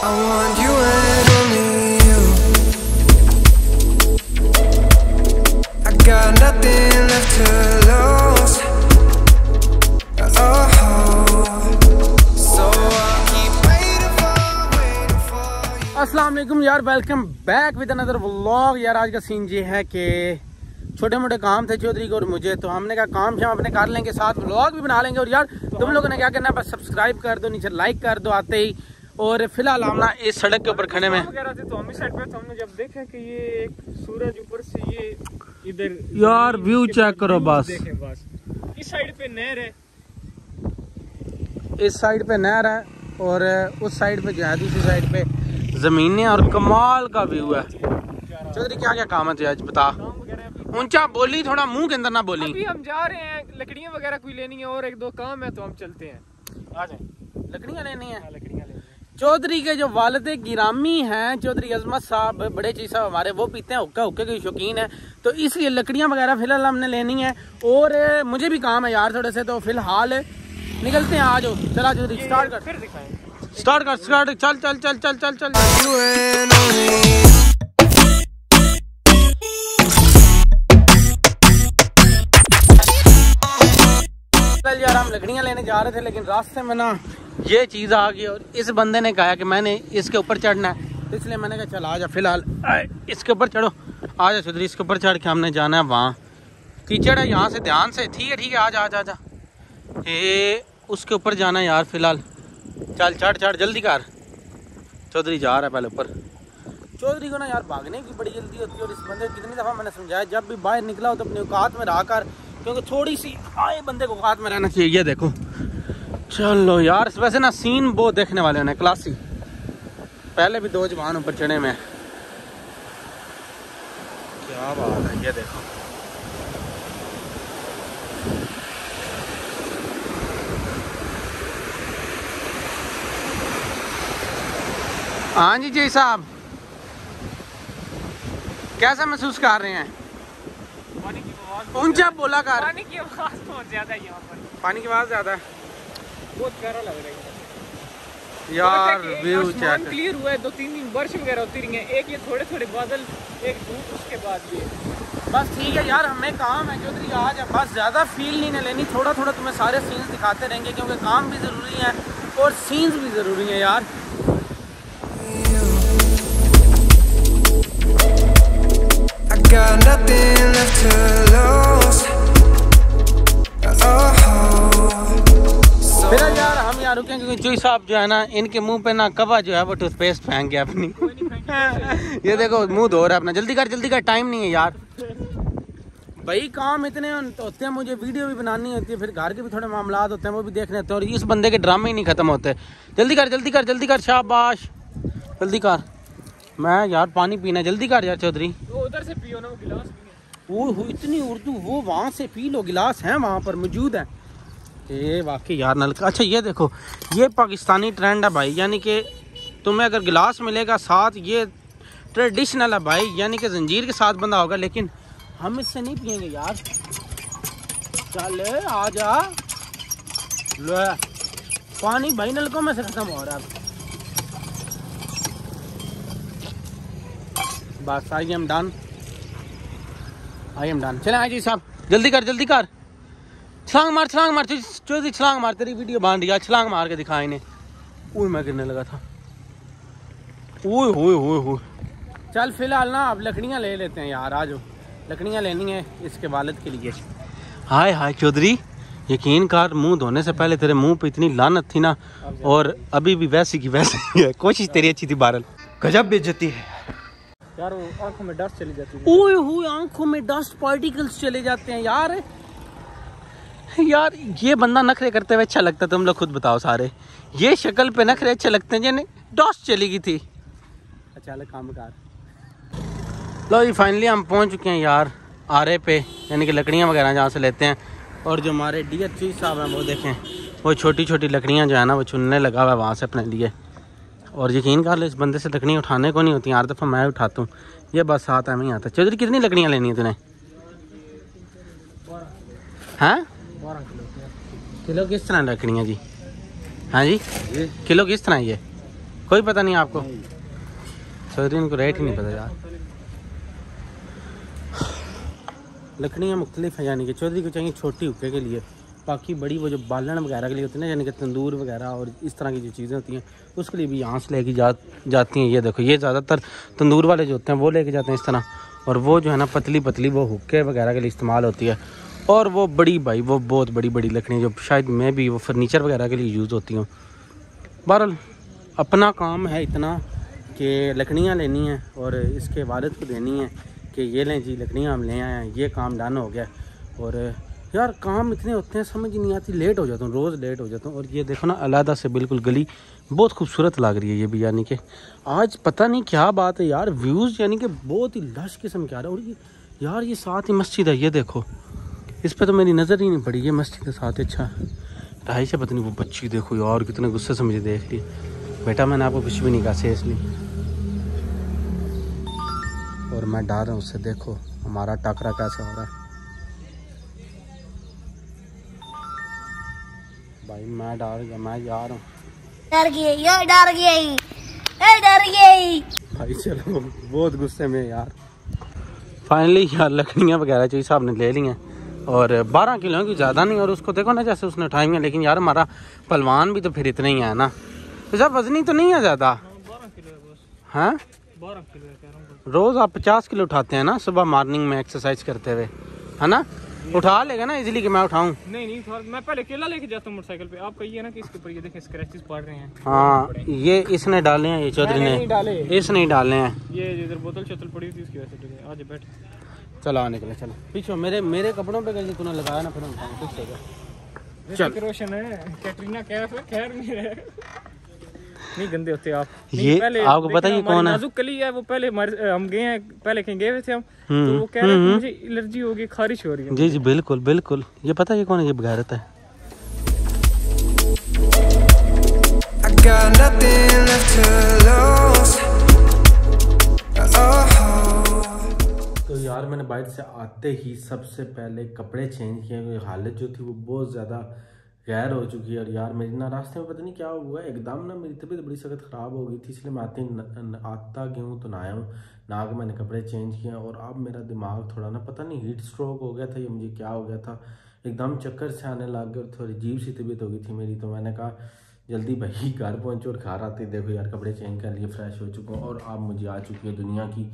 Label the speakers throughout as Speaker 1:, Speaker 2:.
Speaker 1: You.
Speaker 2: यार welcome back with another vlog यार, आज का सीन ये है कि छोटे मोटे काम थे चौधरी को और मुझे तो हमने कहा काम शाम अपने कर लेंगे, साथ व्लॉग भी बना लेंगे। और यार, तुम लोगों ने क्या करना है, बस सब्सक्राइब कर दो, नीचे लाइक कर दो, आते ही और फ़िलहाल हम ना इस सड़क के ऊपर खड़े में
Speaker 3: तो हम इस साइड पे तो हमने जब देखा कि ये एक सूरज ऊपर से ये इधर
Speaker 2: यार, check
Speaker 3: बाद
Speaker 2: करो बस।
Speaker 3: इस साइड पे नहर है।
Speaker 2: इस साइड पे नहर है और उस साइड पे जो है दूसरी साइड पे जमीनें और कमाल का व्यू है। चौधरी क्या क्या काम है तुझे आज? बता। ऊँचा बोली थोड़ा मुँह के अंदर ना बोली।
Speaker 3: अभी हम जा रहे हैं लकड़ियाँ वगैरह कोई लेनी है और एक दो काम है तो हम चलते हैं। आ जाए।
Speaker 2: लकड़ियाँ लेनी है।
Speaker 3: लकड़ियाँ। लेनी है
Speaker 2: चौधरी के जो वालद गिरामी हैं चौधरी अजमत साहब बड़े चीज़ साहब हमारे वो पीते हैं हुक्का हुक्के के शौकीन है। तो इसलिए लकड़ियाँ वगैरह फ़िलहाल हमने लेनी है। और मुझे भी काम है यार थोड़े से तो फ़िलहाल निकलते हैं आज। चला चौधरी स्टार्ट कर। स्टार्ट कर स्टार्ट चल चल चल चल चल। चल यार हम लकड़ियाँ लेने जा रहे थे लेकिन रास्ते में ना ये चीज़ आ गई और इस बंदे ने कहा कि मैंने इसके ऊपर चढ़ना है। तो इसलिए मैंने कहा चल आ जा फ़िलहाल। इसके ऊपर चढ़ो। आ जा चौधरी इसके ऊपर चढ़ के हमने जाना है वहाँ। कीचड़ है यहाँ से ध्यान से। ठीक है ठीक है आ जा आ जा आ जा। ये उसके ऊपर जाना है यार फ़िलहाल। चल चढ़ चढ़ जल्दी कर। चौधरी जा रहा है पहले ऊपर। चौधरी को ना यार भागने की बड़ी जल्दी होती है और इस बंदे को कितनी दफ़ा मैंने समझाया जब भी बाहर निकला हो तो अपने औकात में रहा कर क्योंकि थोड़ी सी आए बंदे को औकात में रहना चाहिए। ये देखो चलो यार वैसे ना सीन बहुत देखने वाले हैं क्लासी पहले भी दो जवान ऊपर चढ़े में क्या बात है ये देखो। हाँ जी जी साहब। कैसा महसूस कर रहे हैं?
Speaker 3: पानी की आवाज़
Speaker 2: ऊँचा बोला कर।
Speaker 3: पानी की आवाज़ बहुत ज़्यादा है यहाँ पर।
Speaker 2: पानी की आवाज़ ज़्यादा है।
Speaker 3: बहुत प्यारा लग रहा है
Speaker 2: यार व्यू
Speaker 3: आसमान
Speaker 2: चेक
Speaker 3: क्लियर हुआ है दो तीन दिन बारिश वगैरह होती रही है। एक ये थोड़े थोड़े बादल एक धूप उसके बाद ये।
Speaker 2: बस ठीक है यार हमें काम है चौधरी आज बस ज़्यादा फील नहीं ना लेनी थोड़ा थोड़ा तुम्हें सारे सीन्स दिखाते रहेंगे क्योंकि काम भी ज़रूरी है और सीन्स भी ज़रूरी है यार।
Speaker 1: I got nothing left to lose.
Speaker 2: यहाँ रुके क्योंकि जोई साहब जो है ना इनके मुँह पे ना कवा जो है वो टूथपेस्ट फेंक गया अपनी। ये देखो मुँह धो रहा है अपना। जल्दी कर जल्दी कर टाइम नहीं है यार। भाई काम इतने होते हैं मुझे वीडियो भी बनानी होती है फिर घर के भी थोड़े मामला होते हैं वो भी देखने होते हैं और इस बंदे के ड्रामे ही नहीं खत्म होते। जल्दी कर जल्दी कर जल्दी कर शाबाश। जल्दी कर। मैं यार पानी पीना जल्दी कर यार चौधरी।
Speaker 3: उधर से पियो ना वो गिलास
Speaker 2: वो इतनी उर्दू वो वहाँ से पी लो गिलास हैं वहाँ पर मौजूद हैं। ये वाकई यार, नलका। अच्छा ये देखो, ये पाकिस्तानी ट्रेंड है भाई, यानी कि तुम्हें अगर गिलास मिलेगा साथ, ये ट्रेडिशनल है भाई, यानी कि जंजीर के साथ बंदा होगा, लेकिन हम इससे नहीं पियेंगे यार। चल, आ जा। पानी भाई नलकों में से खत्म हो रहा है। बस, I am done. I am done. चले आए जी साहब, जल्दी कर जल्दी कर। छलांग मार छलांग मार चौधरी छलांग मार, तेरी वीडियो बाँध दिया छलांग मार के दिखा इन्हें ओए मैं गिरने लगा था। ओए होए होए होए चल, फ़िलहाल ना, अब लकड़ियाँ ले लेते हैं यार आज लकड़ियाँ लेनी है इसके वालिद के लिए। हाय हाय, चौधरी। यकीन कर, मुँह धोने से पहले तेरे मुँह पे इतनी लानत थी ना, और अभी भी वैसी की वैसी ही। कोशिश तेरी अच्छी थी, बारल।
Speaker 4: गजब बेइज्जती है।
Speaker 3: यार, वो आँखों में डस्ट चली जाती है।
Speaker 2: ओए होए आँखों में डस्ट पार्टिकल्स चले जाते हैं यार। यार ये बंदा नखरे करते हुए अच्छा लगता है तुम लोग खुद बताओ सारे। ये शक्ल पे नखरे अच्छे लगते हैं जिन्हें डॉस चली गई थी। अच्छा काम कर। लो जी फाइनली हम पहुँच चुके हैं यार आरे पे यानी कि लकड़ियाँ वगैरह जहाँ से लेते हैं। और जो हमारे डी एच साहब हैं वो देखें वो छोटी छोटी लकड़ियाँ जो है ना वो चुनने लगा हुआ है वहाँ से अपने लिए। और यकीन कर लो इस बंदे से लकड़ियाँ उठाने को नहीं होती हर दफ़ा मैं उठाता हूँ। ये बस साथ में ही आता चौधरी कितनी लकड़ियाँ लेनी है तूने? हैं?
Speaker 3: किलो
Speaker 2: किलो किस तरह लकड़ियाँ जी? हाँ जी? किलो किस तरह ये कोई पता नहीं आपको? चौधरी इनको रेट ही नहीं पता यार। लकड़ियाँ मुख्तलिफ़ हैं यानी कि चौधरी को चाहिए छोटी हुक्के के लिए। बाकी बड़ी वो जो बालन वगैरह के लिए होती है ना यानी कि तंदूर वगैरह और इस तरह की जो चीज़ें होती हैं उसके लिए भी यहाँ से लेके जा जाती हैं। ये देखो ये ज़्यादातर तंदूर वाले जो होते हैं वो लेके जाते हैं इस तरह। और वो जो है ना पतली पतली वो हुक्के वगैरह के लिए इस्तेमाल होती है। और वो बड़ी भाई, वो बहुत बड़ी बड़ी लकड़ियाँ जो शायद मैं भी, वो फर्नीचर वगैरह के लिए यूज़ होती हूँ। बहरहाल, अपना काम है इतना कि लकड़ियाँ लेनी हैं और इसके वालिद को देनी है कि ये लें जी, लकड़ियाँ हम ले आए हैं, ये काम डन हो गया। और यार, काम इतने होते हैं, समझ नहीं आती लेट हो जाता हूँ, रोज़ लेट हो जाता हूँ। और ये देखो ना, अलहदा से बिल्कुल गली, बहुत खूबसूरत लग रही है ये भी, यानी कि आज पता नहीं क्या बात है यार व्यूज़ यानी कि बहुत ही लश किस्म के आ रहा है। और ये, यार ये साथ ही मस्जिद है, ये देखो। इस पर तो मेरी नज़र ही नहीं पड़ी ये मस्जिद के साथ अच्छा। ढाई से पता नहीं वो बच्ची देखो यार कितने गुस्से से मुझे देख ली बेटा मैंने आपको कुछ भी नहीं कहा से इसलिए और मैं डर रहा हूँ उससे देखो हमारा टाकरा कैसे हो रहा है। भाई मैं डर गया मैं जा रहा हूँ।
Speaker 4: डर गई ये डर गई ये डर गई
Speaker 2: भाई चलो बहुत गुस्से में यार। फाइनली यार लकड़ियाँ वगैरह जो साहब ने ले ली हैं। और 12 किलो की ज़्यादा नहीं और उसको देखो ना जैसे उसने उठाई हैं लेकिन यार हमारा पलवान भी तो फिर इतना ही है ना। तो जब वजनी तो नहीं है ज़्यादा?
Speaker 3: है?
Speaker 2: हैं रोज़ आप 50 किलो उठाते हैं ना सुबह मॉर्निंग में एक्सरसाइज करते हुए है ना? उठा लेगा ना इजीली कि मैं उठाऊं?
Speaker 3: नहीं नहीं मैं पहले केला लेके जाता हूँ मोटरसाइकिल पे। आप कहिए ना कि इसके ऊपर ये देखें स्क्रैचेस पड़ रहे हैं।
Speaker 2: हाँ ये इसने डाले हैं ये चौधरी
Speaker 3: मैंने नहीं डाले।
Speaker 2: ने इसने डाले हैं।
Speaker 3: ये इधर बोतल शतल पड़ी थी इसकी वजह से आज बैठ।
Speaker 2: चलो आ निकले चलो पीछे मेरे मेरे कपड़ों पे कहीं तूने लगाया ना फिर हम। चल।
Speaker 3: रोशन है कैटरीना कैफ है खैर नहीं है नहीं गंदे होते आप
Speaker 2: ये
Speaker 3: पहले
Speaker 2: आपको पता है कौन है?
Speaker 3: नाजुक कली है वो पहले हमारे हम गए हैं पहले कहीं गए हुए थे हम
Speaker 2: हम्म,
Speaker 3: तो वो कह रहे थे मुझे एलर्जी हो गई खारिश हो रही है
Speaker 2: जी जी बिल्कुल बिल्कुल ये पता है कौन है ये बगैरत है
Speaker 1: I got nothing left to lose.
Speaker 2: यार मैंने बाइक से आते ही सबसे पहले कपड़े चेंज किए, क्योंकि हालत जो थी वो बहुत ज़्यादा गैर हो चुकी है। और यार, मेरी ना रास्ते में पता नहीं क्या हुआ एकदम ना मेरी तबीयत बड़ी सख्त ख़राब हो गई थी, इसलिए मैं आते न- न- आता गया हूँ तो आया हूँ। ना के मैंने कपड़े चेंज किए और अब मेरा दिमाग थोड़ा ना, पता नहीं, हीट स्ट्रोक हो गया था या मुझे क्या हो गया था। एकदम चक्कर से आने लग गए और थोड़ी अजीब सी तबीयत हो गई थी मेरी। तो मैंने कहा, जल्दी भाई, घर पहुँचो और घर आते देखो यार, कपड़े चेंज कर लिए, फ्रेश हो चुका हूँ और अब मुझे आ चुकी है दुनिया की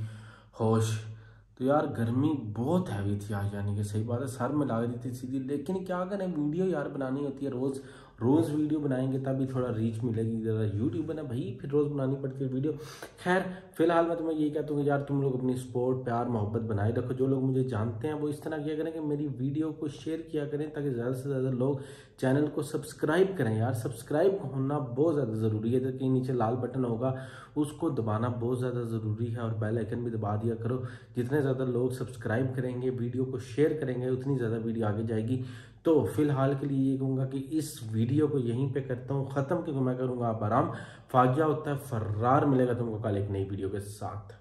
Speaker 2: होश। तो यार गर्मी बहुत हैवी थी आज, यानी कि सही बात है, सर में लग रही थी सीधी। लेकिन क्या करें वीडियो यार बनानी होती है रोज़। रोज़ वीडियो बनाएँगे तभी थोड़ा रीच मिलेगी, ज़रा यूट्यूब बना, भाई, फिर रोज़ बनानी पड़ती है वीडियो खैर, फ़िलहाल मैं तुम्हें यही कहता हूँ कि यार, तुम लोग अपनी सपोर्ट प्यार, मोहब्बत बनाए रखो। जो लोग मुझे जानते हैं, वो इस तरह किया करें कि मेरी वीडियो को शेयर किया करें, ताकि ज़्यादा से ज़्यादा लोग चैनल को सब्सक्राइब करें। यार सब्सक्राइब होना बहुत ज़्यादा ज़रूरी है। कहीं नीचे लाल बटन होगा, उसको दबाना बहुत ज़्यादा ज़रूरी है, और बेल आइकन भी दबा दिया करो। जितने ज़्यादा लोग सब्सक्राइब करेंगे वीडियो को शेयर करेंगे, उतनी ज़्यादा वीडियो आगे जाएगी। तो फ़िलहाल के लिए ये कहूँगा कि इस वीडियो को यहीं पे करता हूँ। ख़त्म, क्योंकि मैं करूँगा आप आराम। फाजिया होता है, फर्रार मिलेगा तुमको कल एक नई वीडियो के साथ।